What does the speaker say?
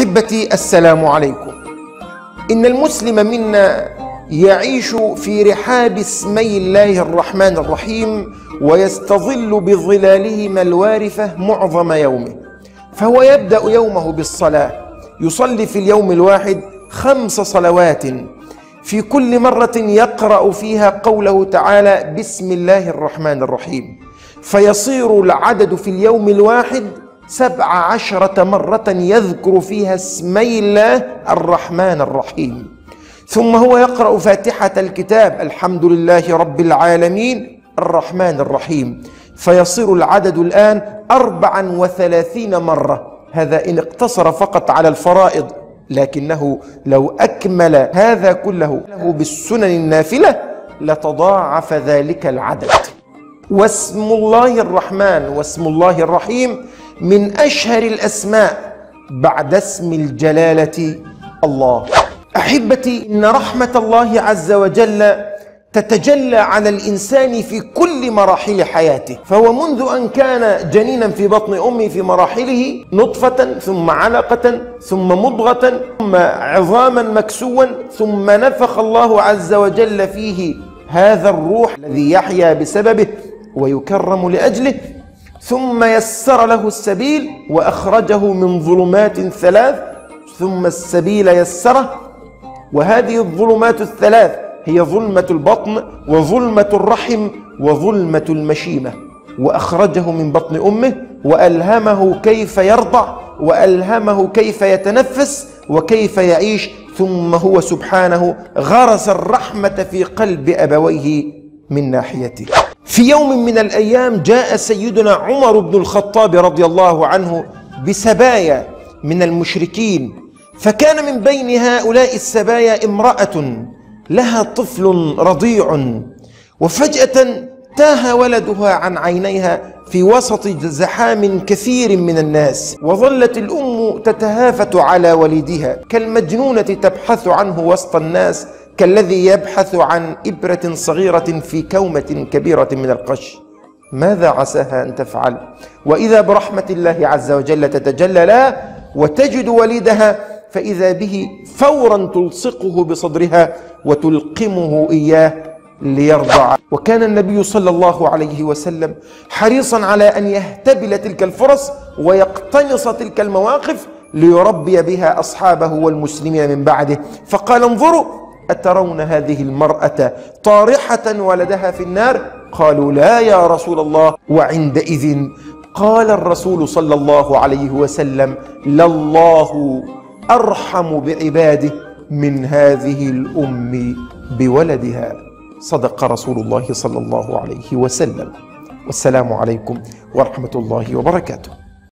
أحبتي السلام عليكم. إن المسلم منا يعيش في رحاب اسمي الله الرحمن الرحيم ويستظل بظلالهما الوارفه معظم يومه. فهو يبدأ يومه بالصلاة. يصلي في اليوم الواحد خمس صلوات في كل مرة يقرأ فيها قوله تعالى بسم الله الرحمن الرحيم. فيصير العدد في اليوم الواحد سبع عشرة مرة يذكر فيها اسمي الله الرحمن الرحيم. ثم هو يقرأ فاتحة الكتاب الحمد لله رب العالمين الرحمن الرحيم. فيصير العدد الآن أربعا وثلاثين مرة. هذا إن اقتصر فقط على الفرائض لكنه لو أكمل هذا كله له بالسنن النافلة لتضاعف ذلك العدد. واسم الله الرحمن واسم الله الرحيم من أشهر الأسماء بعد اسم الجلالة الله. أحبتي إن رحمة الله عز وجل تتجلى على الإنسان في كل مراحل حياته. فهو منذ أن كان جنينا في بطن امه في مراحله نطفة ثم علقة ثم مضغة ثم عظاما مكسوا ثم نفخ الله عز وجل فيه هذا الروح الذي يحيا بسببه ويكرم لأجله. ثم يسر له السبيل وأخرجه من ظلمات ثلاث ثم السبيل يسره. وهذه الظلمات الثلاث هي ظلمة البطن وظلمة الرحم وظلمة المشيمة. وأخرجه من بطن أمه وألهمه كيف يرضع وألهمه كيف يتنفس وكيف يعيش. ثم هو سبحانه غرس الرحمة في قلب أبويه من ناحيته. في يوم من الأيام جاء سيدنا عمر بن الخطاب رضي الله عنه بسبايا من المشركين فكان من بين هؤلاء السبايا امرأة لها طفل رضيع وفجأة تاه ولدها عن عينيها في وسط زحام كثير من الناس وظلت الأم تتهافت على وليدها كالمجنونة تبحث عنه وسط الناس كالذي يبحث عن إبرة صغيرة في كومة كبيرة من القش. ماذا عساها أن تفعل؟ وإذا برحمة الله عز وجل تتجلى لها وتجد وليدها فإذا به فورا تلصقه بصدرها وتلقمه إياه ليرضع. وكان النبي صلى الله عليه وسلم حريصا على أن يهتبل تلك الفرص ويقتنص تلك المواقف ليربي بها أصحابه والمسلمين من بعده. فقال انظروا أترون هذه المرأة طارحة ولدها في النار؟ قالوا لا يا رسول الله وعندئذ قال الرسول صلى الله عليه وسلم لله أرحم بعباده من هذه الأم بولدها. صدق رسول الله صلى الله عليه وسلم. والسلام عليكم ورحمة الله وبركاته.